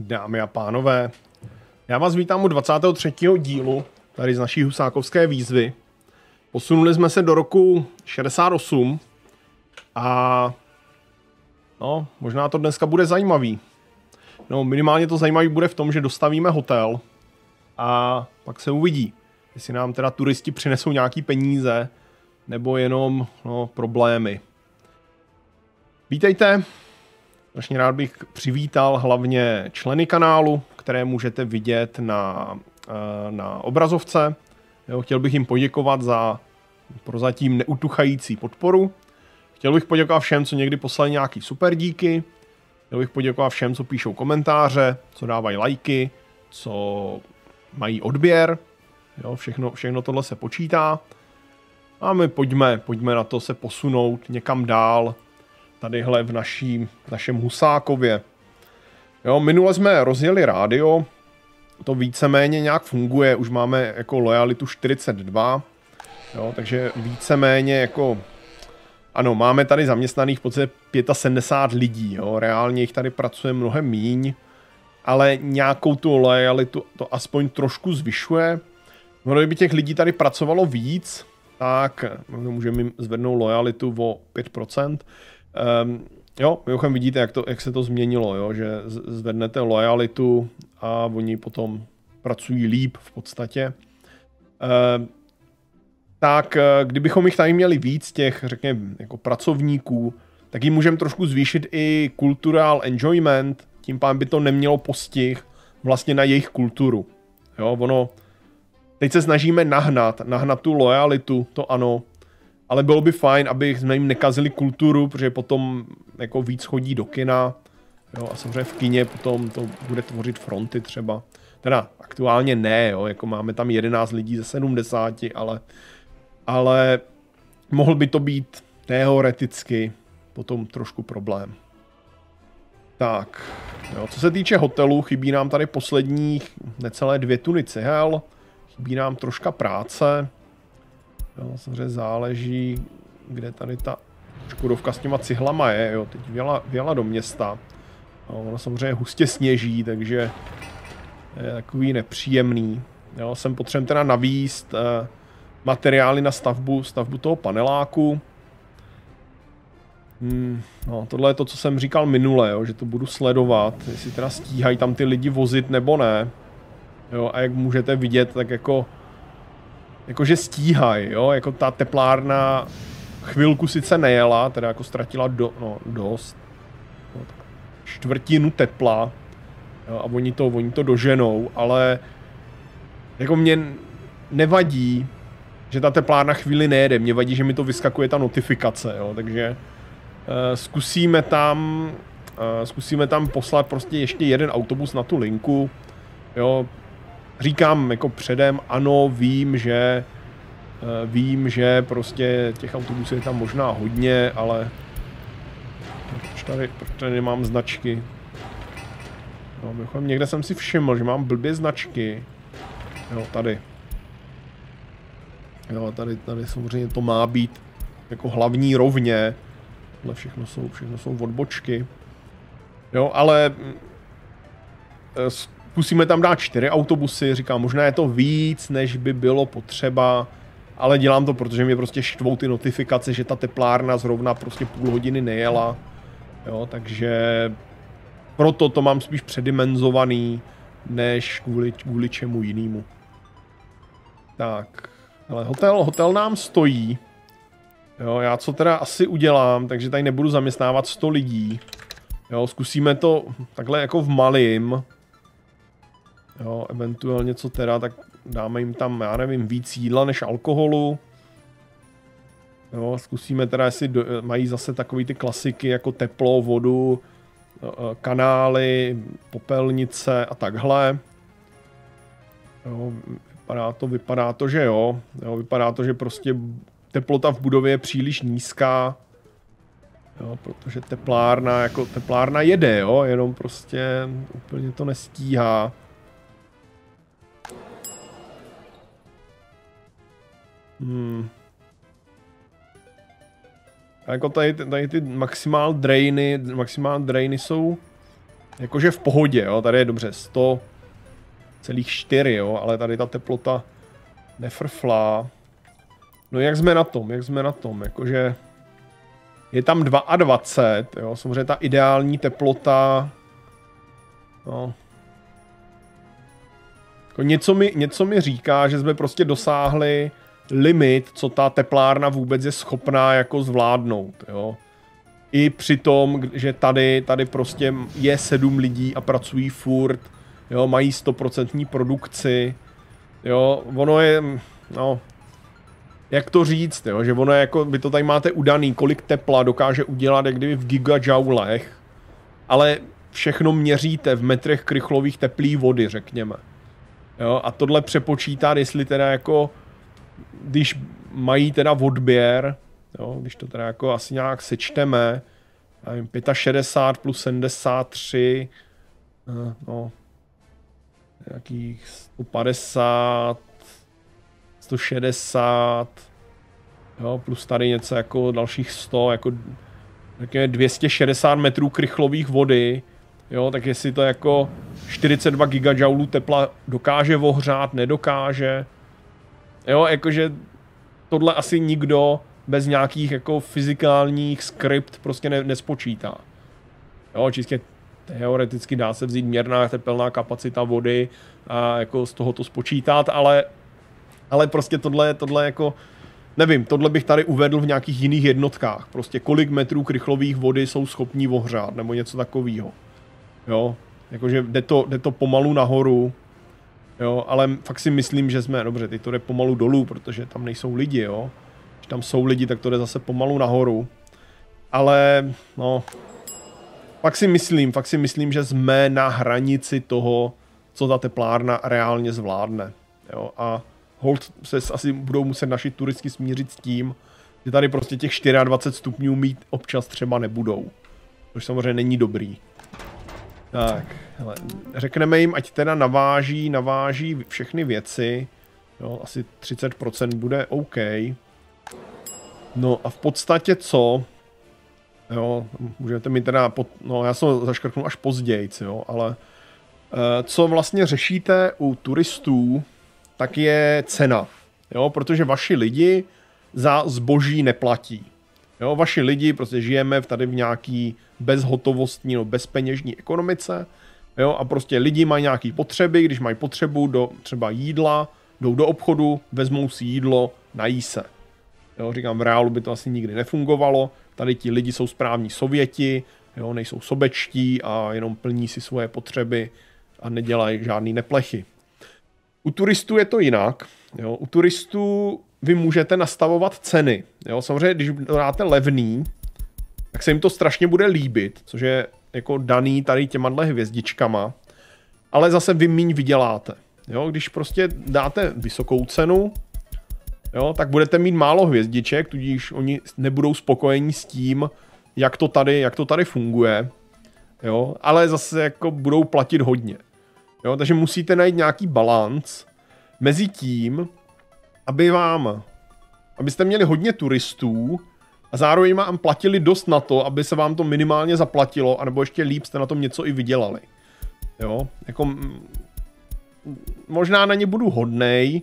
Dámy a pánové, já vás vítám u 23. dílu tady z naší husákovské výzvy. Posunuli jsme se do roku 68 a no, možná to dneska bude zajímavý. No, minimálně to zajímavý bude v tom, že dostavíme hotel a pak se uvidí, jestli nám teda turisti přinesou nějaký peníze nebo jenom no, problémy. Vítejte, Strašně rád bych přivítal hlavně členy kanálu, které můžete vidět na, eh, na obrazovce. Jo, chtěl bych jim poděkovat za prozatím neutuchající podporu. Chtěl bych poděkovat všem, co někdy poslali nějaký super díky. Chtěl bych poděkovat všem, co píšou komentáře, co dávají lajky, co mají odběr. Jo, všechno, všechno tohle se počítá. A my pojďme, pojďme na to se posunout někam dál, tadyhle v naší, našem Husákově. Jo, minule jsme rozjeli rádio, to víceméně nějak funguje, už máme jako lojalitu 42, jo, takže víceméně jako, ano, máme tady zaměstnaných v podstatě 75 lidí, jo, reálně jich tady pracuje mnohem míň, ale nějakou tu lojalitu to aspoň trošku zvyšuje. No, kdyby těch lidí tady pracovalo víc, tak můžeme jim zvednout lojalitu o 5%. Um, jo, mimochodem vidíte, jak, to, jak se to změnilo, jo, že zvednete lojalitu a oni potom pracují líp v podstatě. Um, tak eh, kdybychom jich tady měli víc těch, řekněme, jako pracovníků, tak jim můžeme trošku zvýšit i cultural enjoyment, tím pádem by to nemělo postih vlastně na jejich kulturu. Jo, ono, teď se snažíme nahnat, nahnat tu lojalitu, to ano, ale bylo by fajn, aby jsme jim nekazili kulturu, protože potom jako víc chodí do kina, jo, a samozřejmě v kině potom to bude tvořit fronty třeba. Teda aktuálně ne, jo, jako máme tam 11 lidí ze 70, ale, ale mohl by to být teoreticky potom trošku problém. Tak, jo, co se týče hotelu, chybí nám tady posledních necelé dvě tuny cihel, chybí nám troška práce, Jo, samozřejmě záleží, kde tady ta Škodovka s těma cihlama je, jo, teď věla, věla do města. No, ono samozřejmě hustě sněží, takže je takový nepříjemný. Jo, jsem potřebuji teda navíst eh, materiály na stavbu, stavbu toho paneláku. Hmm, no, tohle je to, co jsem říkal minule, jo, že to budu sledovat, jestli teda stíhají tam ty lidi vozit nebo ne. Jo, a jak můžete vidět, tak jako jakože stíhají, jo, jako ta teplárna chvilku sice nejela, teda jako ztratila do, no, dost, no, čtvrtinu tepla, jo, a oni to, oni to doženou, ale jako mě nevadí, že ta teplárna chvíli nejede, mě vadí, že mi to vyskakuje ta notifikace, jo, takže uh, zkusíme tam, uh, zkusíme tam poslat prostě ještě jeden autobus na tu linku, jo, říkám jako předem, ano, vím, že eh, vím, že prostě těch autobusů je tam možná hodně, ale proč tady, proč tady nemám značky? No, mimochodem, někde jsem si všiml, že mám blbě značky. Jo, tady. Jo, tady, tady samozřejmě to má být jako hlavní rovně. Tohle všechno jsou, všechno jsou odbočky. Jo, ale eh, Zkusíme tam dát čtyři autobusy, říkám, možná je to víc, než by bylo potřeba, ale dělám to, protože mě prostě štvou ty notifikace, že ta teplárna zrovna prostě půl hodiny nejela, jo, takže proto to mám spíš předimenzovaný, než kvůli, kvůli čemu jinému. Tak, ale hotel, hotel nám stojí. Jo, já co teda asi udělám, takže tady nebudu zaměstnávat 100 lidí. Jo, zkusíme to takhle jako v malým. Jo, eventuálně co teda, tak dáme jim tam, já nevím, víc jídla než alkoholu. Jo, zkusíme teda, jestli do, mají zase takový ty klasiky jako teplo, vodu, e, e, kanály, popelnice a takhle. Jo, vypadá to, vypadá to, že jo. jo. Vypadá to, že prostě teplota v budově je příliš nízká. Jo, protože teplárna, jako teplárna jede, jo, jenom prostě úplně to nestíhá. Hmm. A jako tady, tady ty maximál drainy, maximál drainy jsou jakože v pohodě, jo, tady je dobře 100 celých 4, jo, ale tady ta teplota nefrflá. No jak jsme na tom, jak jsme na tom, jakože je tam 22, jo, samozřejmě ta ideální teplota, no, jako něco, mi, něco mi říká, že jsme prostě dosáhli limit, co ta teplárna vůbec je schopná jako zvládnout, jo. I při tom, že tady, tady prostě je sedm lidí a pracují furt, jo, mají stoprocentní produkci, jo, ono je, no, jak to říct, jo, že ono je jako, vy to tady máte udaný, kolik tepla dokáže udělat, jak kdyby v gigajoulech, ale všechno měříte v metrech krychlových teplý vody, řekněme. Jo, a tohle přepočítat, jestli teda jako, když mají teda odběr, jo, když to teda jako asi nějak sečteme, nevím, 65 plus 73, eh, no, nějakých 150, 160, jo, plus tady něco jako dalších 100, jako řekněme 260 metrů krychlových vody, jo, tak jestli to jako 42 gigajoulů tepla dokáže ohřát, nedokáže, jo, jakože tohle asi nikdo bez nějakých jako fyzikálních skript prostě ne, nespočítá. Jo, čistě teoreticky dá se vzít měrná tepelná kapacita vody a jako z toho to spočítat, ale, ale prostě tohle, tohle jako, nevím, tohle bych tady uvedl v nějakých jiných jednotkách. Prostě kolik metrů krychlových vody jsou schopní ohřát, nebo něco takového. Jo, jakože jde to, jde to pomalu nahoru, jo, ale fakt si myslím, že jsme, dobře, teď to jde pomalu dolů, protože tam nejsou lidi, jo. Když tam jsou lidi, tak to jde zase pomalu nahoru. Ale, no, fakt si myslím, fakt si myslím, že jsme na hranici toho, co ta teplárna reálně zvládne. Jo? A hold se asi budou muset naši turisti smířit s tím, že tady prostě těch 24 stupňů mít občas třeba nebudou. Což samozřejmě není dobrý. Tak, hele, řekneme jim, ať teda naváží, naváží všechny věci. Jo, asi 30% bude OK. No a v podstatě co? Jo, můžete mi teda, pod, no já jsem zaškrknu až později, jo, ale eh, co vlastně řešíte u turistů, tak je cena, jo, protože vaši lidi za zboží neplatí. Jo, vaši lidi, prostě žijeme tady v nějaký bezhotovostní no bezpeněžní ekonomice, jo, a prostě lidi mají nějaké potřeby, když mají potřebu do třeba jídla, jdou do obchodu, vezmou si jídlo, nají se. Jo, říkám, v reálu by to asi nikdy nefungovalo, tady ti lidi jsou správní sověti, jo, nejsou sobečtí a jenom plní si svoje potřeby a nedělají žádný neplechy. U turistů je to jinak. Jo. U turistů vy můžete nastavovat ceny. Jo. Samozřejmě, když dáte levný, tak se jim to strašně bude líbit, což je jako daný tady těma hvězdičkama, ale zase vy míň vyděláte. Jo, když prostě dáte vysokou cenu, jo, tak budete mít málo hvězdiček, tudíž oni nebudou spokojení s tím, jak to tady, jak to tady funguje, jo, ale zase jako budou platit hodně. Jo, takže musíte najít nějaký balans mezi tím, aby vám, abyste měli hodně turistů a zároveň vám platili dost na to, aby se vám to minimálně zaplatilo, anebo ještě líp jste na tom něco i vydělali. Jo, jako možná na ně budu hodnej,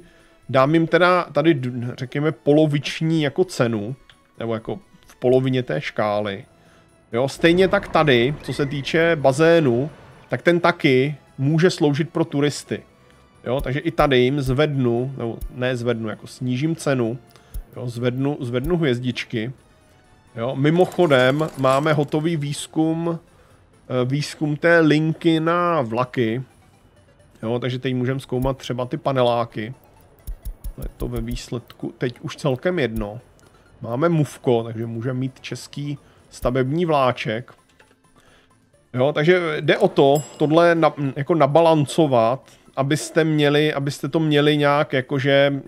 dám jim teda tady, řekněme, poloviční jako cenu, nebo jako v polovině té škály. Jo, stejně tak tady, co se týče bazénu, tak ten taky může sloužit pro turisty. Jo, takže i tady jim zvednu, nebo ne zvednu, jako snížím cenu, jo, zvednu, zvednu hvězdičky. Jo, mimochodem máme hotový výzkum, eh, výzkum té linky na vlaky, jo, takže teď můžeme zkoumat třeba ty paneláky. Je to ve výsledku teď už celkem jedno. Máme Muvko, takže můžeme mít český stavební vláček. Jo, takže jde o to, tohle na, jako nabalancovat, abyste měli, abyste to měli nějak jakože,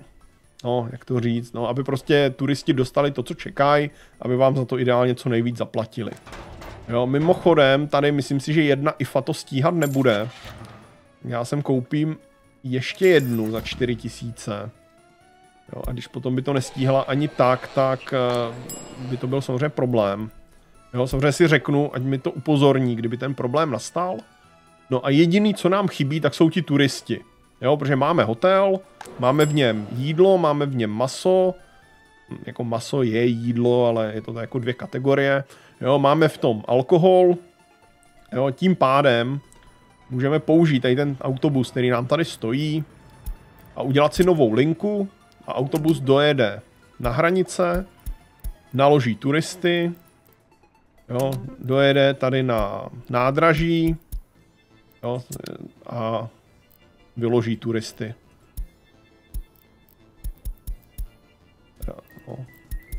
no, jak to říct, no, aby prostě turisti dostali to, co čekají, aby vám za to ideálně co nejvíc zaplatili. Jo, mimochodem, tady myslím si, že jedna IFA to stíhat nebude. Já sem koupím ještě jednu za 4000. Jo, a když potom by to nestíhala ani tak, tak uh, by to byl samozřejmě problém. Jo, samozřejmě si řeknu, ať mi to upozorní, kdyby ten problém nastal. No a jediný, co nám chybí, tak jsou ti turisti. Jo, protože máme hotel, máme v něm jídlo, máme v něm maso, hm, jako maso je jídlo, ale je to tak jako dvě kategorie. Jo, máme v tom alkohol, jo, tím pádem můžeme použít tady ten autobus, který nám tady stojí a udělat si novou linku a autobus dojede na hranice, naloží turisty, jo, dojede tady na nádraží jo, a vyloží turisty. No,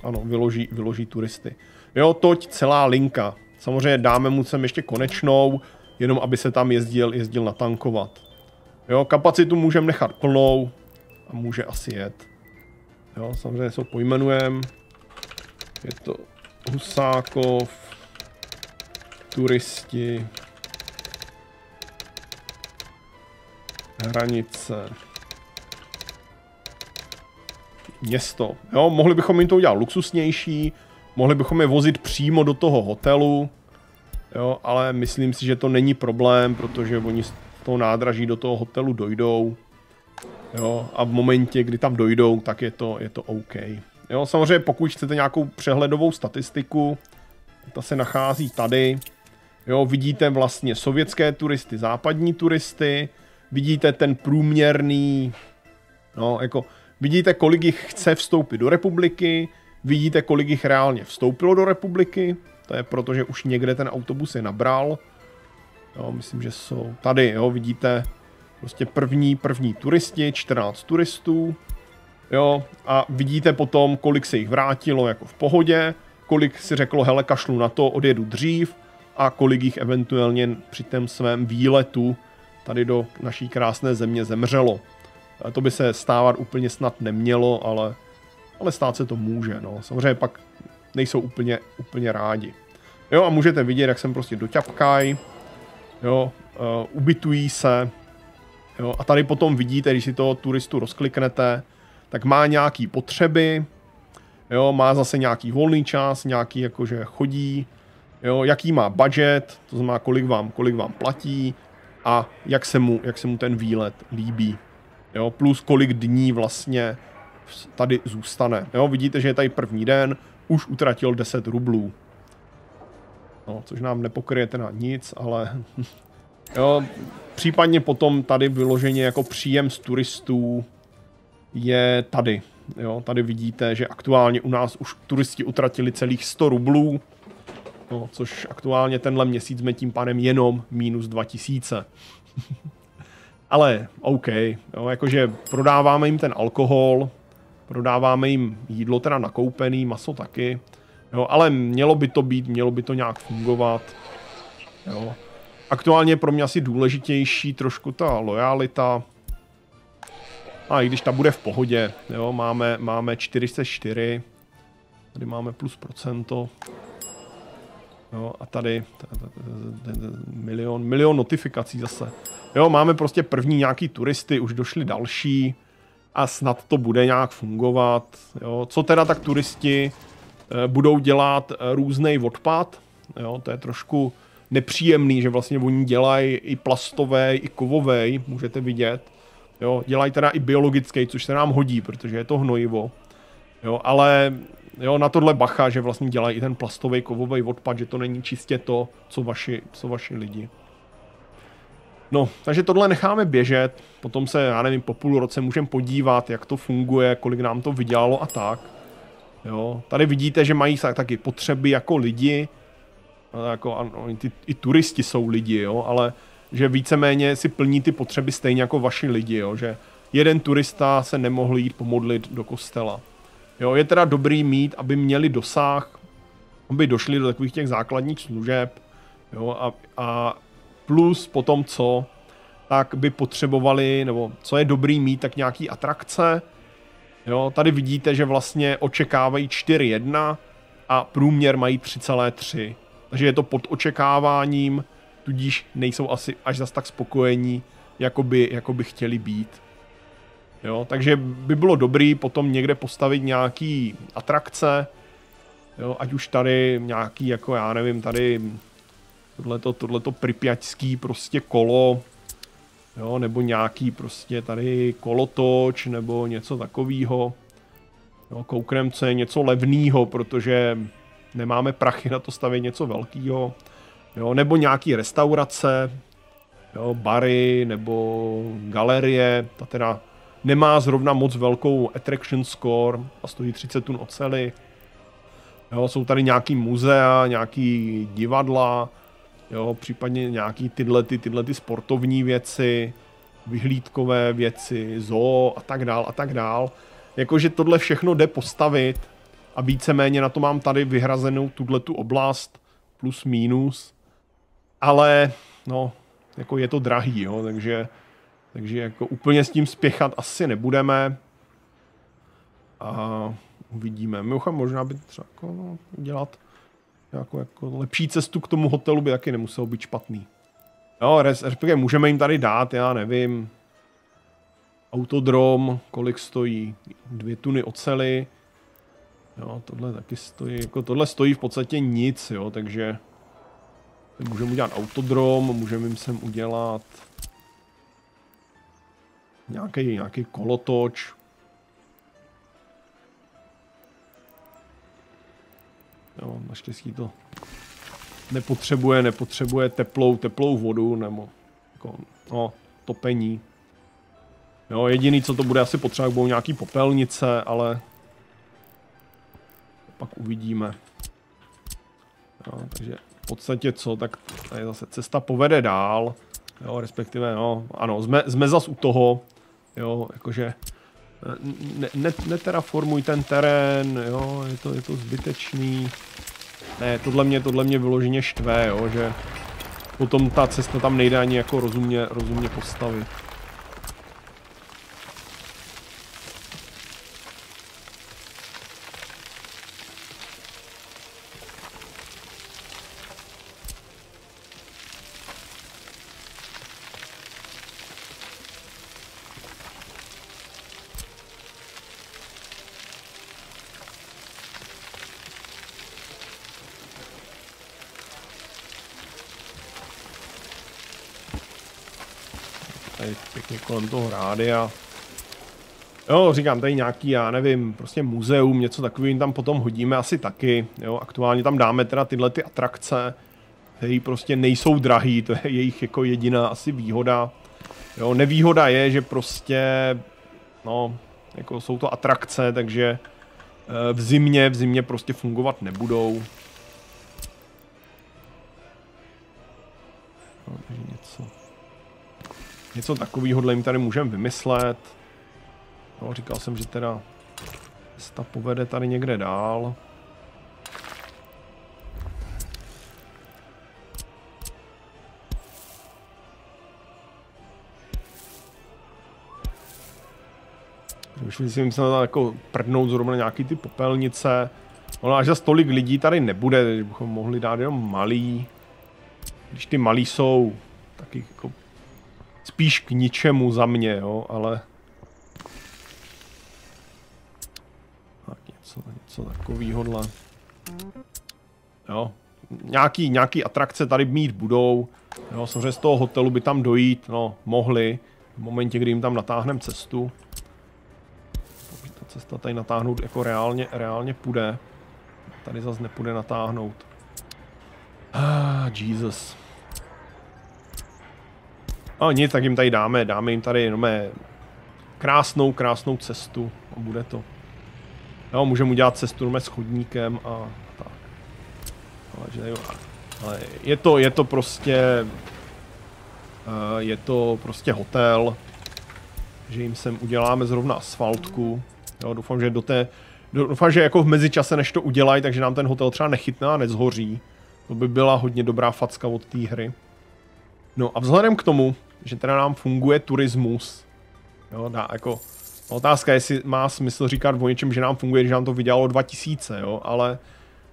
ano, vyloží, vyloží turisty. Jo, toť celá linka. Samozřejmě dáme mu sem ještě konečnou, jenom aby se tam jezdil, jezdil natankovat. Jo, kapacitu můžeme nechat plnou a může asi jet. Jo, samozřejmě se ho pojmenujem. Je to Husákov, turisti, hranice, město. Jo, mohli bychom jim to udělat luxusnější, mohli bychom je vozit přímo do toho hotelu, jo, ale myslím si, že to není problém, protože oni z toho nádraží do toho hotelu dojdou. Jo, a v momentě, kdy tam dojdou, tak je to, je to OK. Jo, samozřejmě pokud chcete nějakou přehledovou statistiku, ta se nachází tady. Jo, vidíte vlastně sovětské turisty, západní turisty, vidíte ten průměrný, no, jako, vidíte, kolik jich chce vstoupit do republiky, vidíte, kolik jich reálně vstoupilo do republiky, to je proto, že už někde ten autobus je nabral, jo, myslím, že jsou tady, jo, vidíte, prostě první, první turisti, 14 turistů, jo, a vidíte potom, kolik se jich vrátilo jako v pohodě, kolik si řeklo, hele, kašlu na to, odjedu dřív, a kolik jich eventuálně při tom svém výletu tady do naší krásné země zemřelo. To by se stávat úplně snad nemělo, ale, ale stát se to může. No. Samozřejmě pak nejsou úplně, úplně rádi. Jo, a můžete vidět, jak jsem prostě doťapkaj, jo, uh, ubytují se, jo, a tady potom vidíte, když si toho turistu rozkliknete, tak má nějaký potřeby, jo, má zase nějaký volný čas, nějaký jakože chodí, jo, jaký má budget, to znamená, kolik vám, kolik vám platí, a jak se mu, jak se mu ten výlet líbí. Jo, plus kolik dní vlastně tady zůstane. Jo, vidíte, že je tady první den, už utratil 10 rublů. No, což nám nepokryje na nic, ale jo, případně potom tady vyloženě jako příjem z turistů je tady. Jo, tady vidíte, že aktuálně u nás už turisti utratili celých 100 rublů, No, což aktuálně tenhle měsíc jsme tím pádem jenom minus 2000. Ale OK, jo, jakože prodáváme jim ten alkohol, prodáváme jim jídlo teda nakoupený, maso taky, jo, ale mělo by to být, mělo by to nějak fungovat. Jo. Aktuálně je pro mě asi důležitější trošku ta lojalita. A i když ta bude v pohodě, jo, máme, máme 404, tady máme plus procento, Jo, a tady milion, milion notifikací zase. Jo, máme prostě první nějaký turisty, už došli další a snad to bude nějak fungovat. Jo. Co teda tak turisti e, budou dělat e, různý odpad, jo, to je trošku nepříjemný, že vlastně oni dělají i plastové, i kovové, můžete vidět. Jo, dělají teda i biologický, což se nám hodí, protože je to hnojivo. Jo, ale Jo, na tohle bacha, že vlastně dělají i ten plastový kovový odpad, že to není čistě to, co vaši, co vaši lidi. No, takže tohle necháme běžet, potom se, já nevím, po půl roce můžeme podívat, jak to funguje, kolik nám to vydělalo a tak. Jo, tady vidíte, že mají taky potřeby jako lidi, jako, ano, ty, i turisti jsou lidi, jo, ale že víceméně si plní ty potřeby stejně jako vaši lidi, jo, že jeden turista se nemohl jít pomodlit do kostela. Jo, je teda dobrý mít, aby měli dosah, aby došli do takových těch základních služeb, jo, a, a plus potom co, tak by potřebovali, nebo co je dobrý mít, tak nějaký atrakce, jo, tady vidíte, že vlastně očekávají 4.1 a průměr mají 3,3, takže je to pod očekáváním, tudíž nejsou asi až zas tak spokojení, jako by, jako by chtěli být. Jo, takže by bylo dobrý potom někde postavit nějaký atrakce, jo, ať už tady nějaký, jako já nevím, tady tohleto, tohleto pripyačský prostě kolo, jo, nebo nějaký prostě tady kolotoč, nebo něco takového. Jo, kouknem, co je něco levného, protože nemáme prachy na to stavět něco velkého. Jo, nebo nějaký restaurace, jo, bary nebo galerie, ta teda nemá zrovna moc velkou attraction score a stojí 30 tun oceli. Jo, jsou tady nějaký muzea, nějaký divadla, jo, případně nějaký tyhle, ty, tyhle ty sportovní věci, vyhlídkové věci, zoo a tak dál a tak dál. Jakože tohle všechno jde postavit a víceméně na to mám tady vyhrazenou tuhle tu oblast plus minus. Ale no, jako je to drahý, jo, takže, takže jako úplně s tím spěchat asi nebudeme. A uvidíme. Mimochodem možná by třeba jako, no, dělat jako, jako lepší cestu k tomu hotelu by taky nemuselo být špatný. Jo, respektive můžeme jim tady dát, já nevím, autodrom, kolik stojí, dvě tuny ocely, jo, tohle taky stojí, jako tohle stojí v podstatě nic, jo, takže můžeme udělat autodrom, můžeme jim sem udělat nějaký, nějaký kolotoč, Jo, naštěstí to nepotřebuje, nepotřebuje teplou, teplou vodu nebo jako, no, topení. Jo, jediný, co to bude asi potřeba, budou nějaký popelnice, ale pak uvidíme. Jo, takže v podstatě co, tak tady zase cesta povede dál, jo, respektive, no, ano, jsme, jsme zas u toho, jo, jakože ne, ne, neteraformuj ten terén, jo, je to, je to zbytečný. Ne, tohle mě, tohle mě vyloženě štve, jo, že potom ta cesta tam nejde ani jako rozumně, rozumně postavit. Toho rádia. Jo, říkám, tady nějaký, já nevím, prostě muzeum, něco takovým tam potom hodíme asi taky, jo, aktuálně tam dáme teda tyhle ty atrakce, které prostě nejsou drahý, to je jejich jako jediná asi výhoda. Jo, nevýhoda je, že prostě, no, jako jsou to atrakce, takže eh, v zimě, v zimě prostě fungovat nebudou. No, něco. Něco takového jim tady můžeme vymyslet. No, říkal jsem, že teda cesta povede tady někde dál. Už myslím, že jako prdnout zrovna nějaký ty popelnice. Ono až za tolik lidí tady nebude, že bychom mohli dát jenom malý. Když ty malý jsou taky jako spíš k ničemu za mě, jo, ale... Tak něco, něco takovýhodle. Jo, nějaký, nějaký atrakce tady mít budou. Jo, samozřejmě z toho hotelu by tam dojít, no, mohli. V momentě, kdy jim tam natáhneme cestu. Ta cesta tady natáhnout jako reálně, reálně půjde. Tady zase nepůjde natáhnout. Ah, Jesus. A nic, tak jim tady dáme, dáme jim tady jenom krásnou, krásnou cestu a bude to. Jo, můžeme udělat cestu jenom s chodníkem a tak. Ale, že, jo, ale je to, je to prostě, uh, je to prostě hotel, že jim sem uděláme zrovna asfaltku. Jo, doufám, že do té, doufám, že jako v mezičase, než to udělají, takže nám ten hotel třeba nechytná a nezhoří. To by byla hodně dobrá facka od té hry. No a vzhledem k tomu, že teda nám funguje turismus. Jo, dá, jako, otázka je, jestli má smysl říkat o něčem, že nám funguje, že nám to vydělalo 2000, jo, ale,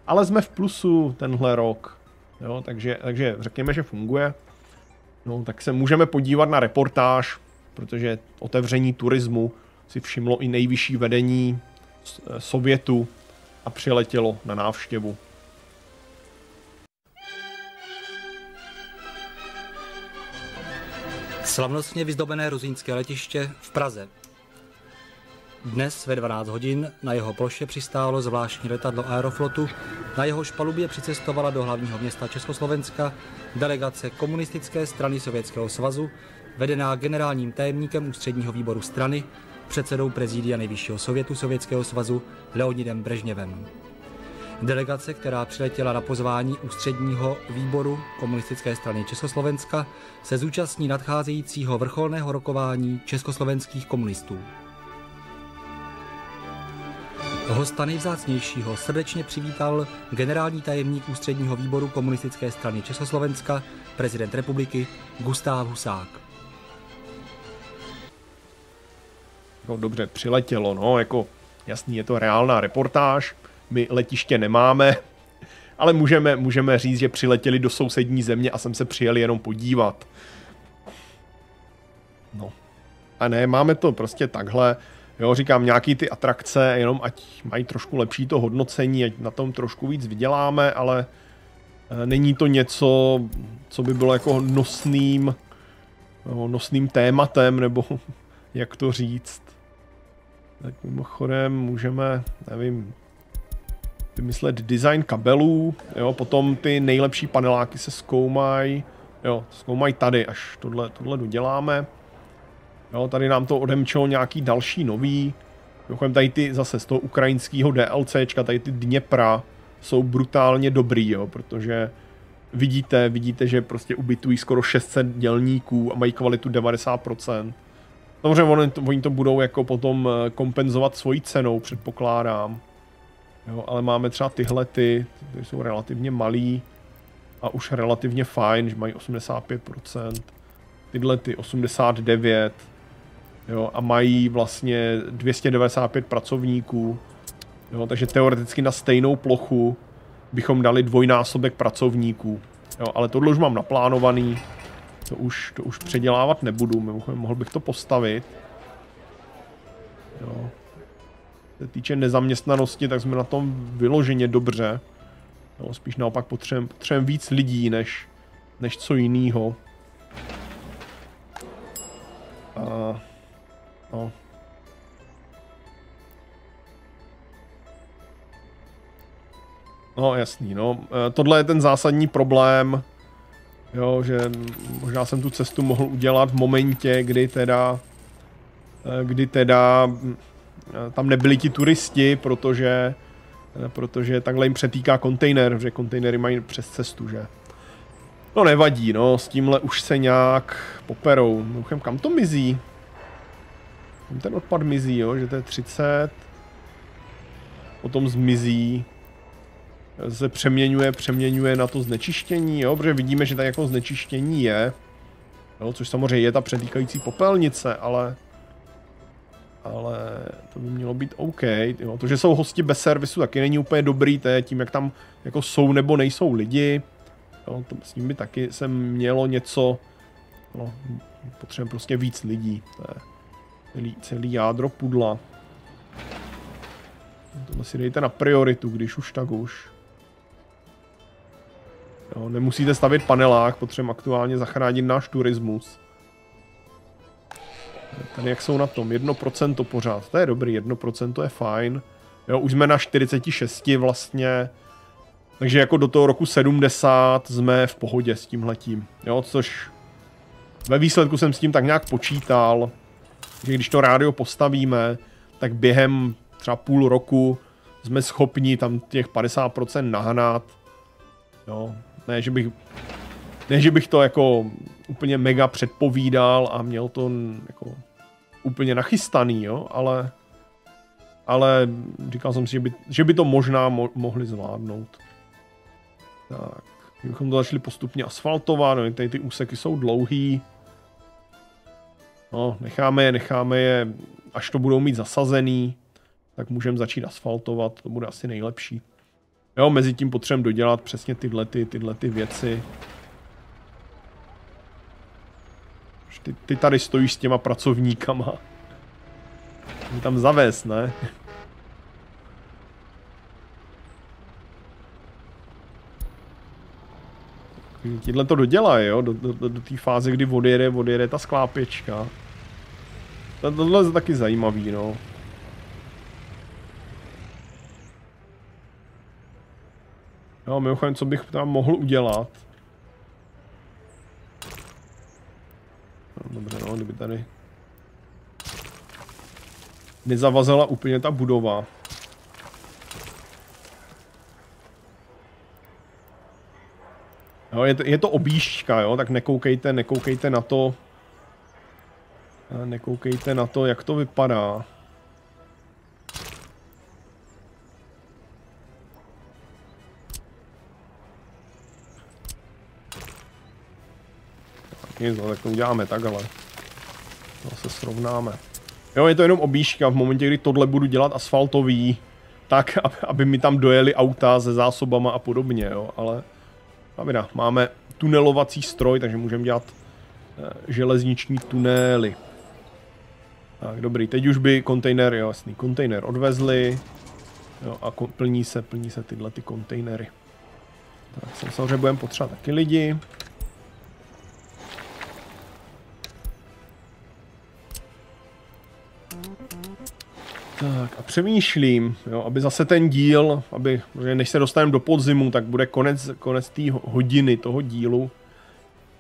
ale jsme v plusu tenhle rok, jo, takže, takže řekněme, že funguje. No, tak se můžeme podívat na reportáž, protože otevření turismu si všimlo i nejvyšší vedení Sovětu a přiletělo na návštěvu Slavnostně vyzdobené ruzínské letiště v Praze. Dnes ve 12 hodin na jeho ploše přistálo zvláštní letadlo Aeroflotu, na jehož palubě přicestovala do hlavního města Československa delegace komunistické strany Sovětského svazu, vedená generálním tajemníkem ústředního výboru strany, předsedou prezídia Nejvyššího sovětu Sovětského svazu Leonidem Brežněvem. Delegace, která přiletěla na pozvání ústředního výboru komunistické strany Československa, se zúčastní nadcházejícího vrcholného rokování československých komunistů. Hosta nejvzácnějšího srdečně přivítal generální tajemník ústředního výboru komunistické strany Československa, prezident republiky Gustáv Husák. No dobře, přiletělo, no, jako jasný, je to reálná reportáž, my letiště nemáme, ale můžeme, můžeme říct, že přiletěli do sousední země a jsem se přijeli jenom podívat. No. A ne, máme to prostě takhle. Jo, říkám, nějaký ty atrakce, jenom ať mají trošku lepší to hodnocení, ať na tom trošku víc vyděláme, ale eh, není to něco, co by bylo jako nosným, no, nosným tématem, nebo jak to říct. Tak mimochodem můžeme, nevím, vymyslet design kabelů, jo, potom ty nejlepší paneláky se zkoumají, jo, zkoumají tady, až tohle, tohle doděláme. Jo, tady nám to odemčilo nějaký další nový. Mimochodem tady ty zase z toho ukrajinského DLCčka, tady ty Dněpra jsou brutálně dobrý, jo, protože vidíte, vidíte, že prostě ubytují skoro 600 dělníků a mají kvalitu 90%. Samozřejmě oni to, oni to budou jako potom eh, kompenzovat svojí cenou, předpokládám. Jo, ale máme třeba tyhle ty, ty jsou relativně malý a už relativně fajn, že mají 85%. Tyhle ty 89, jo, a mají vlastně 295 pracovníků, jo, takže teoreticky na stejnou plochu bychom dali dvojnásobek pracovníků, jo, ale tohle už mám naplánovaný, to už, to už předělávat nebudu, mimochodem mohl bych to postavit, jo. Se týče nezaměstnanosti, tak jsme na tom vyloženě dobře, jo, spíš naopak potřebujeme potřebujem víc lidí, než, než co jiného. A No. No jasný, no. E, tohle je ten zásadní problém, jo, že možná jsem tu cestu mohl udělat v momentě, kdy teda, e, kdy teda tam nebyli ti turisti, protože, protože takhle jim přetýká kontejner, že kontejnery mají přes cestu, že. No nevadí, no, s tímhle už se nějak poperou. Mimochodem, kam to mizí? Ten odpad mizí, jo, že to je 30. Potom zmizí. Se přeměňuje, přeměňuje na to znečištění, jo, protože vidíme, že tady jako znečištění je. Jo, což samozřejmě je ta přetýkající popelnice, ale... Ale to by mělo být OK. Jo. To, že jsou hosti bez servisu, taky není úplně dobrý, to je tím, jak tam jako jsou nebo nejsou lidi. Jo, to s by taky se mělo něco... No, potřebujeme prostě víc lidí. To je celý, celý jádro pudla. Tohle si dejte na prioritu, když už tak už. Jo, nemusíte stavit panelák, potřebujeme aktuálně zachránit náš turismus. Tady jak jsou na tom, 1% pořád, to je dobrý, 1% je fajn. Jo, už jsme na 46 vlastně, takže jako do toho roku 70 jsme v pohodě s tímhletím, jo, což ve výsledku jsem s tím tak nějak počítal, že když to rádio postavíme, tak během třeba půl roku jsme schopni tam těch 50% nahnat. Jo, ne, že bych, ne, že bych to jako úplně mega předpovídal a měl to jako úplně nachystaný, jo, ale, ale říkal jsem si, že by, že by to možná mo mohli zvládnout. Tak, kdybychom to začali postupně asfaltovat, no, tady ty úseky jsou dlouhý, No, necháme je, necháme je, až to budou mít zasazený, tak můžeme začít asfaltovat, to bude asi nejlepší. Jo, mezi tím potřebujeme dodělat přesně tyhle, ty, tyhle ty věci. Ty, ty tady stojíš s těma pracovníkama. Mě tam zavést, ne? Tíhle to dodělají, jo, do, do, do, té fáze, kdy odjede, odjede ta sklápěčka. Tohle je taky zajímavý, no. Jo, mimochodem, co bych tam mohl udělat? No, dobře, no, kdyby tady nezavazela úplně ta budova. Jo, je, to, je to objížďka, jo, tak nekoukejte, nekoukejte na to, nekoukejte na to, jak to vypadá. Nic, no, tak to uděláme tak, ale to se srovnáme. Jo, je to jenom obíška v momentě, kdy tohle budu dělat asfaltový, tak, aby mi tam dojeli auta se zásobama a podobně, jo, ale Dobrá, máme tunelovací stroj, takže můžeme dělat eh, železniční tunely. Tak, dobrý, teď už by kontejner, jo, jasný, kontejner odvezli. Jo, a plní se, plní se tyhle ty kontejnery. Tak samozřejmě budeme potřebovat taky lidi. Tak a přemýšlím, jo, aby zase ten díl, aby, než se dostaneme do podzimu, tak bude konec, konec té hodiny toho dílu.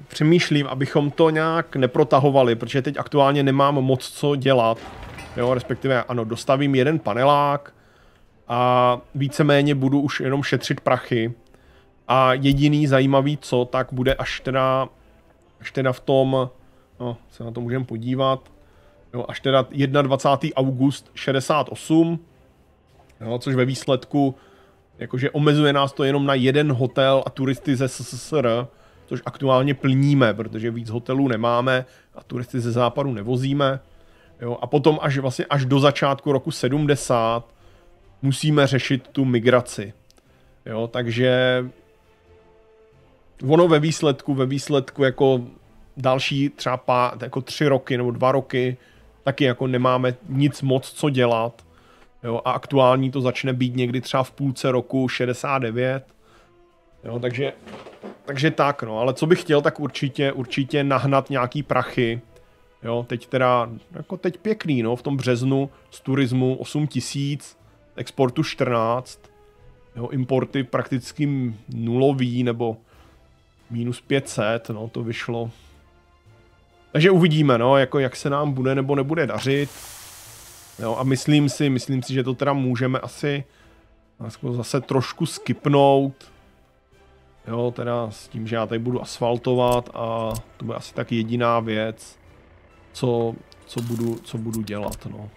Přemýšlím, abychom to nějak neprotahovali, protože teď aktuálně nemám moc co dělat. Jo, respektive ano, dostavím jeden panelák a víceméně budu už jenom šetřit prachy. A jediný zajímavý co, tak bude až teda, až teda v tom, no, se na to můžeme podívat, Jo, až teda 21. august 68, jo, což ve výsledku jakože omezuje nás to jenom na jeden hotel a turisty ze SSR, což aktuálně plníme, protože víc hotelů nemáme a turisty ze západu nevozíme. Jo, a potom až vlastně až do začátku roku 70 musíme řešit tu migraci. Jo, takže ono ve výsledku, ve výsledku jako další třeba pá, jako tři roky nebo dva roky taky jako nemáme nic moc co dělat. Jo, a aktuální to začne být někdy třeba v půlce roku 69. Jo, takže, takže tak, no, ale co bych chtěl, tak určitě, určitě nahnat nějaký prachy. Jo, teď teda, jako teď pěkný, no, v tom březnu z turismu 8 tisíc, exportu 14, jo, importy prakticky nulový, nebo minus 500, no, to vyšlo takže uvidíme, no, jako jak se nám bude nebo nebude dařit. Jo, a myslím si, myslím si, že to teda můžeme asi zase trošku skipnout. Jo, teda s tím, že já tady budu asfaltovat a to bude asi tak jediná věc, co, co, budu, co budu dělat, no.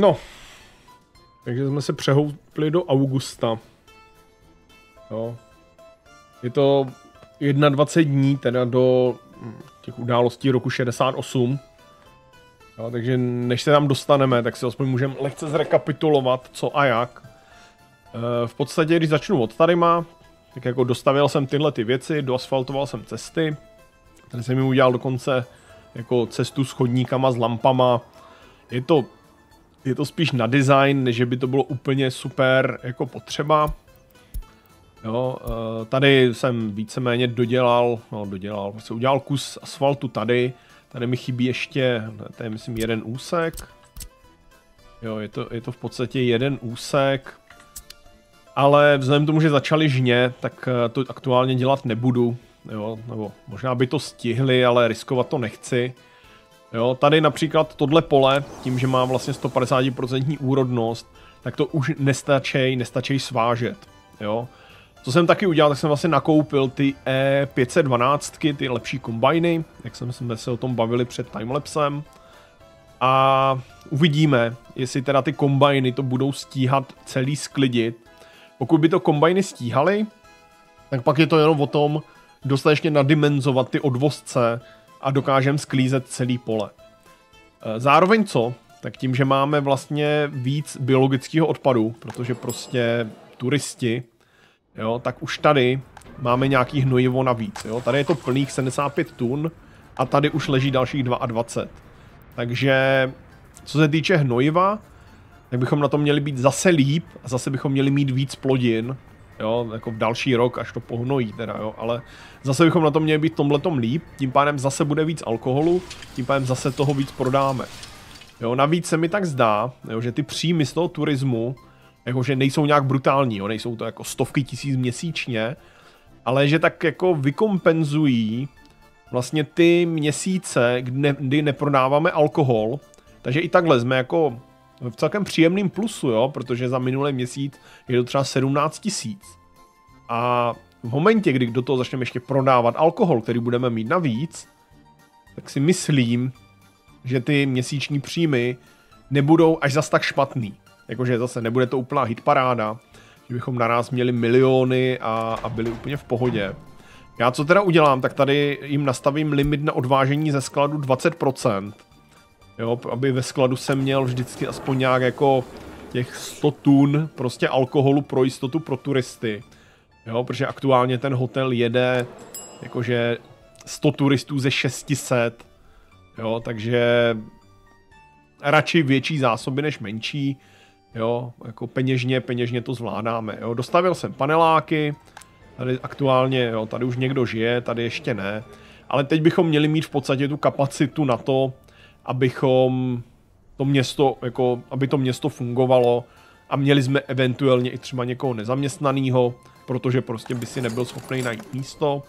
No, takže jsme se přehoupli do augusta. Jo. Je to 21 dní teda do hm, těch událostí roku 68. Jo, takže než se tam dostaneme, tak si aspoň můžeme lehce zrekapitulovat, co a jak. E, v podstatě, když začnu od tady má, tak jako dostavil jsem tyhle ty věci, doasfaltoval jsem cesty. Tady jsem mi udělal dokonce jako cestu s chodníkama, s lampama. Je to, je to spíš na design, než by to bylo úplně super jako potřeba. Jo, eh, tady jsem víceméně dodělal, no dodělal, prostě udělal kus asfaltu tady, tady mi chybí ještě, to je myslím jeden úsek, jo, je to, je to v podstatě jeden úsek, ale vzhledem k tomu, že začali žně, tak eh, to aktuálně dělat nebudu, jo, nebo možná by to stihli, ale riskovat to nechci. Jo, tady například tohle pole, tím, že má vlastně 150% úrodnost, tak to už nestačí, nestačí svážet, jo. Co jsem taky udělal, tak jsem vlastně nakoupil ty E512, ty lepší kombajny, jak jsme se o tom bavili před timelapsem. A uvidíme, jestli teda ty kombajny to budou stíhat celý sklidit. Pokud by to kombajny stíhaly, tak pak je to jenom o tom dostatečně nadimenzovat ty odvozce a dokážeme sklízet celý pole. E, zároveň co? Tak tím, že máme vlastně víc biologického odpadu, protože prostě turisti jo, tak už tady máme nějaký hnojivo navíc. Jo. Tady je to plných 75 tun a tady už leží dalších 22. Takže co se týče hnojiva, tak bychom na to měli být zase líp a zase bychom měli mít víc plodin, jo, jako v další rok, až to pohnojí teda, jo, ale zase bychom na to měli být tomhletom líp, tím pádem zase bude víc alkoholu, tím pádem zase toho víc prodáme. Jo, navíc se mi tak zdá, jo, že ty příjmy z toho turismu jakože nejsou nějak brutální, jo, nejsou to jako stovky tisíc měsíčně, ale že tak jako vykompenzují vlastně ty měsíce, kdy, kdy neprodáváme alkohol, takže i takhle jsme jako v celkem příjemným plusu, jo, protože za minulý měsíc je to třeba 17 tisíc. A v momentě, kdy do toho začneme ještě prodávat alkohol, který budeme mít navíc, tak si myslím, že ty měsíční příjmy nebudou až zas tak špatný. Jakože zase nebude to úplná hitparáda, že bychom naraz měli miliony a, a byli úplně v pohodě. Já co teda udělám, tak tady jim nastavím limit na odvážení ze skladu 20%. Jo, aby ve skladu jsem měl vždycky aspoň nějak jako těch 100 tun prostě alkoholu pro jistotu pro turisty. Jo, protože aktuálně ten hotel jede jakože 100 turistů ze 600. Jo, takže radši větší zásoby než menší. Jo, jako peněžně, peněžně to zvládáme. Jo. Dostavil jsem paneláky, tady aktuálně, jo, tady už někdo žije, tady ještě ne. Ale teď bychom měli mít v podstatě tu kapacitu na to, abychom to město, jako, aby to město fungovalo a měli jsme eventuálně i třeba někoho nezaměstnaného, protože prostě by si nebyl schopný najít místo.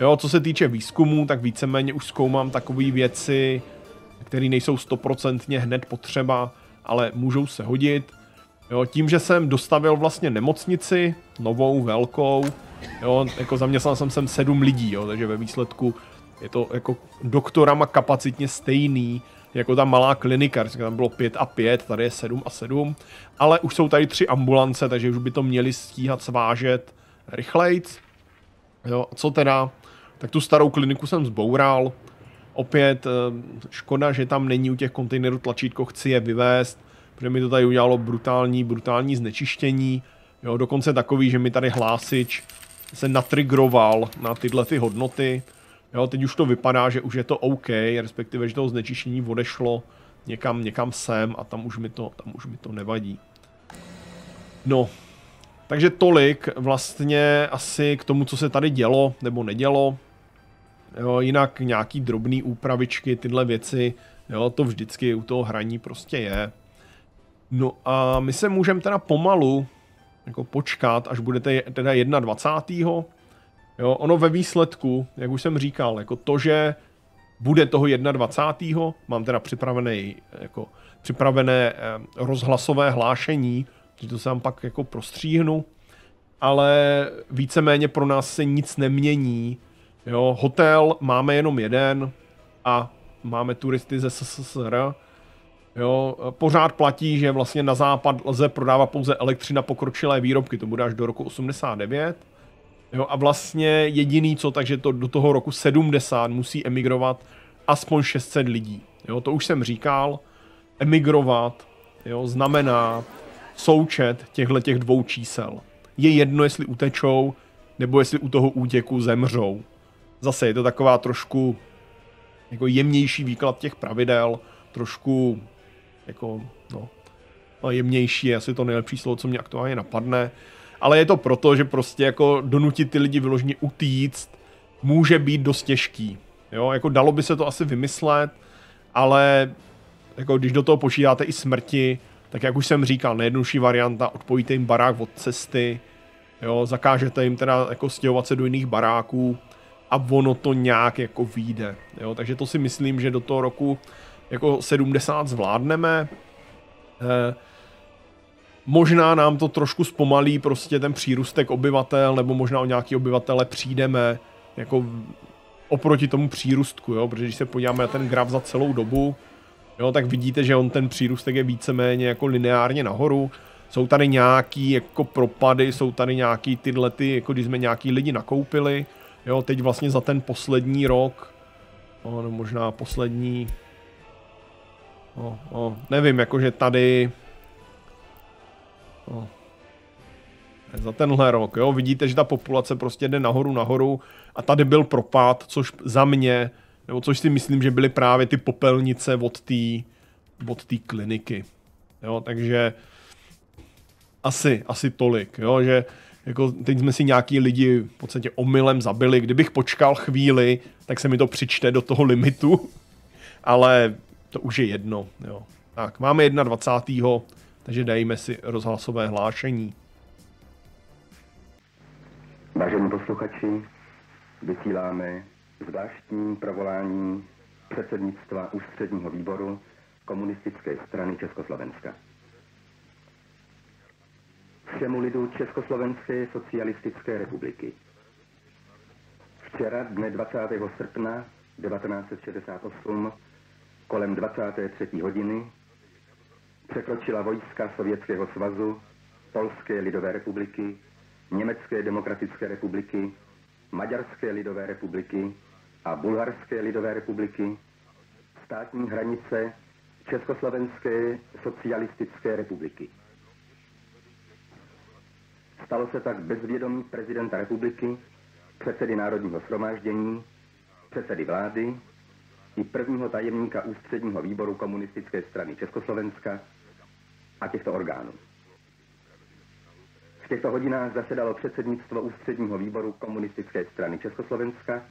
Jo, co se týče výzkumu, tak víceméně už zkoumám takové věci, které nejsou stoprocentně hned potřeba, ale můžou se hodit. Jo, tím, že jsem dostavil vlastně nemocnici, novou, velkou, jo, jako zaměstnal jsem sem sedm lidí, jo, takže ve výsledku je to jako doktorama kapacitně stejný, jako ta malá klinika, tam bylo 5 a 5, tady je 7 a 7, ale už jsou tady tři ambulance, takže už by to měli stíhat svážet rychlejc. Jo, co teda? Tak tu starou kliniku jsem zboural, opět eh, škoda, že tam není u těch kontejnerů tlačítko, chci je vyvést, protože mi to tady udělalo brutální, brutální znečištění. Jo, dokonce takový, že mi tady hlásič se natrigroval na tyhle ty hodnoty. Jo, teď už to vypadá, že už je to OK, respektive, že toho znečištění odešlo někam, někam sem a tam už mi to, tam už mi to nevadí. No, takže tolik vlastně asi k tomu, co se tady dělo nebo nedělo. Jo, jinak nějaký drobný úpravičky, tyhle věci, jo, to vždycky u toho hraní prostě je. No a my se můžeme teda pomalu jako počkat, až budete teda 21. Jo, ono ve výsledku, jak už jsem říkal, jako to, že bude toho 21. mám teda připravené, jako, připravené eh, rozhlasové hlášení, že to se tam pak jako prostříhnu, ale víceméně pro nás se nic nemění. Jo, hotel máme jenom jeden a máme turisty ze SSSR, Jo, pořád platí, že vlastně na západ lze prodávat pouze elektřina pokročilé výrobky, to bude až do roku 89. Jo, a vlastně jediný co, takže to do toho roku 70 musí emigrovat aspoň 600 lidí. Jo, to už jsem říkal, emigrovat jo, znamená součet těchto těch dvou čísel. Je jedno, jestli utečou, nebo jestli u toho útěku zemřou. Zase je to taková trošku jako jemnější výklad těch pravidel, trošku jako, no, no jemnější je asi to nejlepší slovo, co mě aktuálně napadne, ale je to proto, že prostě jako donutit ty lidi vyloženě utíct může být dost těžký. Jo, jako dalo by se to asi vymyslet, ale jako když do toho počítáte i smrti, tak jak už jsem říkal, nejjednodušší varianta, odpojíte jim barák od cesty, jo, zakážete jim teda jako stěhovat se do jiných baráků a ono to nějak jako vyjde, jo, takže to si myslím, že do toho roku jako 70 zvládneme. Eh, možná nám to trošku zpomalí prostě ten přírůstek obyvatel, nebo možná o nějaký obyvatele přijdeme jako oproti tomu přírůstku, jo, protože když se podíváme na ten graf za celou dobu, jo, tak vidíte, že on ten přírůstek je víceméně jako lineárně nahoru. Jsou tady nějaký jako propady, jsou tady nějaký tyhle ty, jako když jsme nějaký lidi nakoupili, jo, teď vlastně za ten poslední rok, no, možná poslední, no, no, nevím, jakože tady, no, za tenhle rok, jo, vidíte, že ta populace prostě jde nahoru, nahoru a tady byl propad, což za mě, nebo což si myslím, že byly právě ty popelnice od té od té kliniky, jo, takže asi, asi tolik, jo, že jako teď jsme si nějaký lidi v podstatě omylem zabili, kdybych počkal chvíli, tak se mi to přičte do toho limitu, ale to už je jedno, jo. Tak, máme 21. takže dejme si rozhlasové hlášení. Vážení posluchači, vysíláme zvláštní provolání předsednictva ústředního výboru komunistické strany Československa. Všemu lidu Československé socialistické republiky. Včera, dne 20. srpna 1968, kolem 23. hodiny, překročila vojska Sovětského svazu, Polské lidové republiky, Německé demokratické republiky, Maďarské lidové republiky a Bulharské lidové republiky státní hranice Československé socialistické republiky. Stalo se tak bez vědomí prezidenta republiky, předsedy Národního shromáždění, předsedy vlády i prvního tajemníka ústředního výboru komunistické strany Československa a těchto orgánů. V těchto hodinách zasedalo předsednictvo ústředního výboru komunistické strany Československa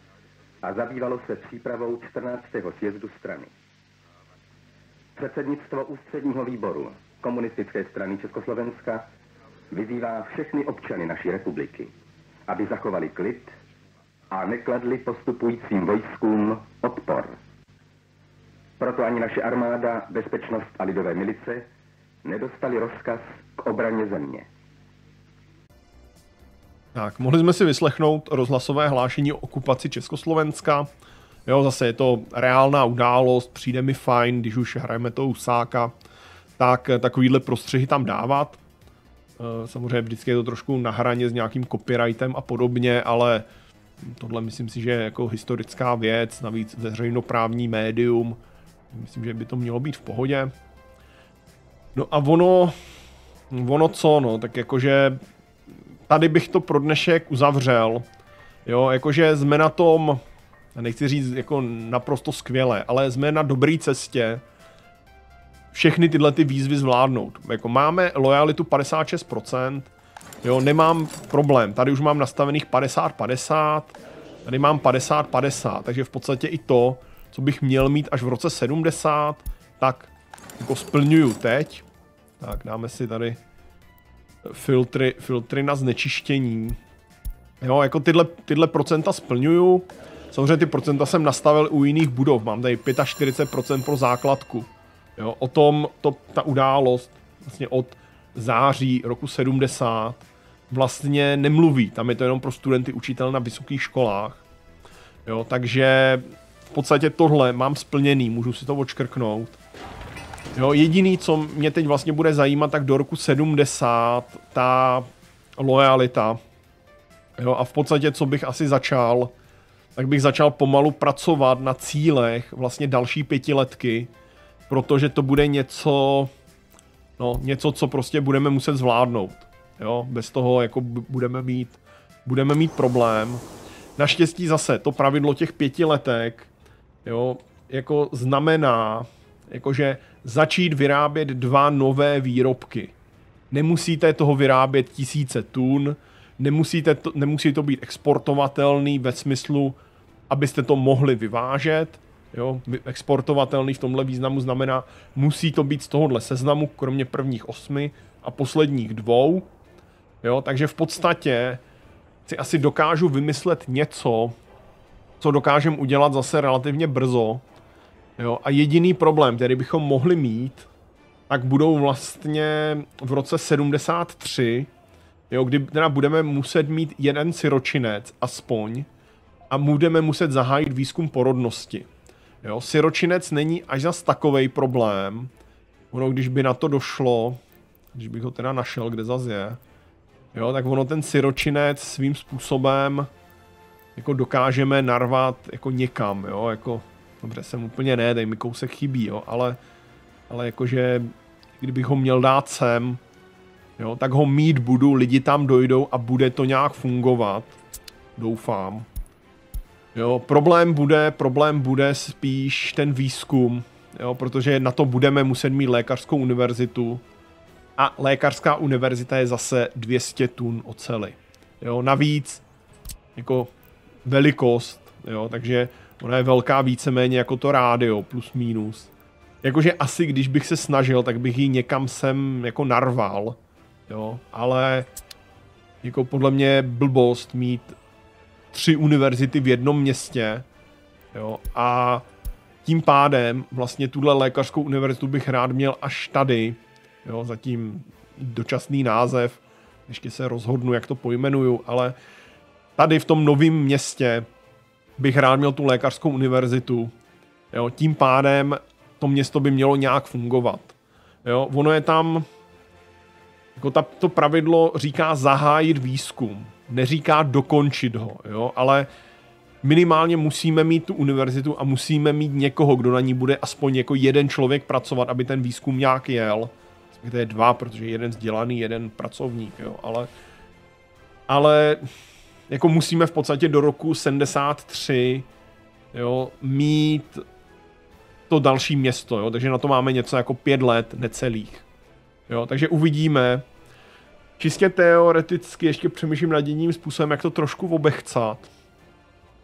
a zabývalo se přípravou 14. sjezdu strany. Předsednictvo ústředního výboru komunistické strany Československa vyzývá všechny občany naší republiky, aby zachovali klid a nekladli postupujícím vojskům odpor. Proto ani naše armáda, bezpečnost a lidové milice nedostali rozkaz k obraně země. Tak, mohli jsme si vyslechnout rozhlasové hlášení o okupaci Československa. Jo, zase je to reálná událost, přijde mi fajn, když už hrajeme toho Husáka, tak takovýhle prostřehy tam dávat. Eh, samozřejmě vždycky je to trošku na hraně s nějakým copyrightem a podobně, ale tohle myslím si, že je jako historická věc, navíc veřejnoprávní médium, myslím, že by to mělo být v pohodě. No a ono, ono co, no, tak jakože tady bych to pro dnešek uzavřel. Jo, jakože jsme na tom, nechci říct jako naprosto skvěle, ale jsme na dobré cestě všechny tyhle ty výzvy zvládnout. Jako máme lojalitu 56%, jo, nemám problém. Tady už mám nastavených 50-50, tady mám 50-50, takže v podstatě i to, co bych měl mít až v roce 70, tak jako splňuju teď. Tak dáme si tady filtry, filtry na znečištění. Jo, jako tyhle, tyhle procenta splňuju. Samozřejmě ty procenta jsem nastavil u jiných budov. Mám tady 45% pro základku. Jo, o tom to, ta událost vlastně od září roku 70 vlastně nemluví. Tam je to jenom pro studenty učitel na vysokých školách. Jo, takže v podstatě tohle mám splněný, můžu si to odškrknout. Jo, jediný, co mě teď vlastně bude zajímat, tak do roku 70 ta lojalita. Jo, a v podstatě, co bych asi začal, tak bych začal pomalu pracovat na cílech vlastně další pětiletky, protože to bude něco, no, něco, co prostě budeme muset zvládnout. Jo, bez toho jako budeme mít, budeme mít problém. Naštěstí zase to pravidlo těch pěti letek, jo, jako znamená, jakože začít vyrábět dva nové výrobky. Nemusíte toho vyrábět tisíce tun, nemusíte to, nemusí to být exportovatelný ve smyslu, abyste to mohli vyvážet. Jo, exportovatelný v tomhle významu znamená, musí to být z tohohle seznamu, kromě prvních osmi a posledních dvou. Jo, takže v podstatě si asi dokážu vymyslet něco, co dokážem udělat zase relativně brzo. Jo, a jediný problém, který bychom mohli mít, tak budou vlastně v roce 73, jo, kdy teda budeme muset mít jeden siročinec aspoň a budeme muset zahájit výzkum porodnosti. Jo, siročinec není až zas takovej problém. Ono, když by na to došlo, když bych ho teda našel, kde zase je, jo, tak ono ten siročinec svým způsobem jako dokážeme narvat jako někam, jo, jako, dobře, jsem úplně ne, dej mi kousek chybí, jo, ale, ale jakože, kdybych ho měl dát sem, jo, tak ho mít budu, lidi tam dojdou a bude to nějak fungovat, doufám. Jo, problém bude, problém bude spíš ten výzkum, jo, protože na to budeme muset mít lékařskou univerzitu a lékařská univerzita je zase 200 tun ocely. Jo, navíc jako velikost, jo, takže ona je velká víceméně jako to rádio, plus minus. Jakože asi když bych se snažil, tak bych ji někam sem jako narval, jo, ale jako podle mě blbost mít tři univerzity v jednom městě, jo, a tím pádem vlastně tuhle lékařskou univerzitu bych rád měl až tady, jo, zatím dočasný název, ještě se rozhodnu, jak to pojmenuju, ale tady v tom novém městě bych rád měl tu lékařskou univerzitu, jo, tím pádem to město by mělo nějak fungovat. Jo, ono je tam, jako ta, to pravidlo říká zahájit výzkum neříká dokončit ho, jo, ale minimálně musíme mít tu univerzitu a musíme mít někoho, kdo na ní bude aspoň jako jeden člověk pracovat, aby ten výzkum nějak jel. To je dva, protože jeden vzdělaný, jeden pracovník, jo, ale ale jako musíme v podstatě do roku 73 jo, mít to další město, jo, takže na to máme něco jako pět let necelých. Jo, takže uvidíme, Čistě teoreticky ještě přemýšlím nad jedním způsobem, jak to trošku obechcat.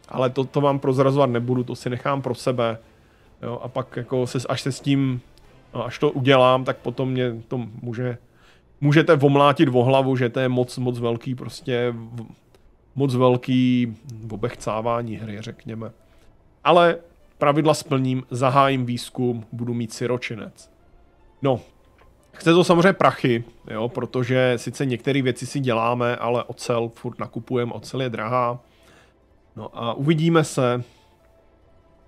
Ale to, to vám prozrazovat nebudu, to si nechám pro sebe. Jo, a pak jako se, až se s tím, no, až to udělám, tak potom mě to může, můžete vomlátit o hlavu, že to je moc, moc velký prostě, moc velký obechcávání hry, řekněme. Ale pravidla splním, zahájím výzkum, budu mít siročinec. No, Chce to samozřejmě prachy, jo, protože sice některé věci si děláme, ale ocel furt nakupujeme, ocel je drahá. No a uvidíme se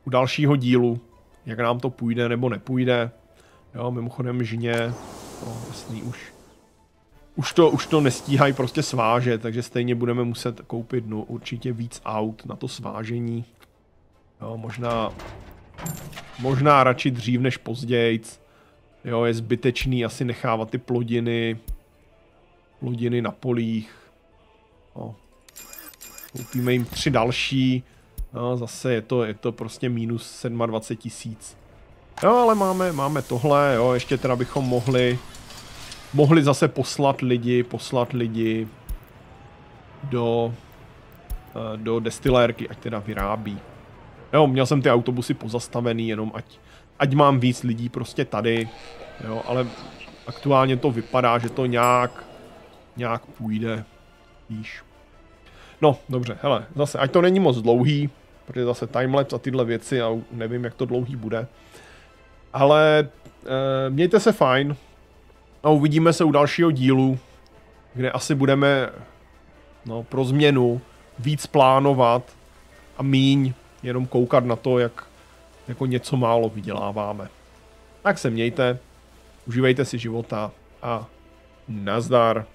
u dalšího dílu, jak nám to půjde nebo nepůjde. Jo, mimochodem žně, no jasný, už, už to, už to nestíhají prostě svážet, takže stejně budeme muset koupit no, určitě víc aut na to svážení. Jo, možná, možná radši dřív než později. Jo, je zbytečný asi nechávat ty plodiny, plodiny na polích. No. Koupíme jim tři další. No, zase je to, je to prostě minus 27 tisíc. Jo, ale máme, máme tohle, jo, ještě teda bychom mohli mohli zase poslat lidi, poslat lidi do, eh, do destilérky, ať teda vyrábí. Jo, měl jsem ty autobusy pozastavený, jenom ať, ať mám víc lidí prostě tady, jo, ale aktuálně to vypadá, že to nějak, nějak půjde, víš. No, dobře, hele, zase, ať to není moc dlouhý, protože zase timelapse a tyhle věci, a nevím, jak to dlouhý bude. Ale e, mějte se fajn a uvidíme se u dalšího dílu, kde asi budeme no, pro změnu víc plánovat a míň jenom koukat na to, jak jako něco málo vyděláváme. Tak se mějte, Užívejte si života a nazdar.